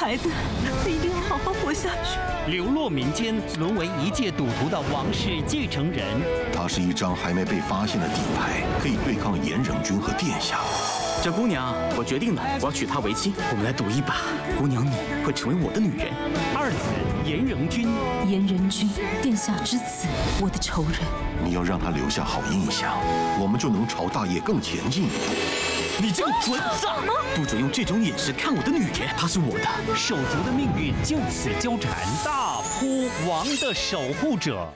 孩子，你一定要好好活下去。流落民间，沦为一介赌徒的王室继承人。他是一张还没被发现的底牌，可以对抗严仁君和殿下。这姑娘，我决定了，我要娶她为妻。我们来赌一把，姑娘你会成为我的女人。二子严仁君，严仁君，殿下之子，我的仇人。你要让他留下好印象，我们就能朝大业更前进一步。你这个混账！不准用这种眼神看我的女人，她是我的。手足的命运就此交缠。大扑王的守护者。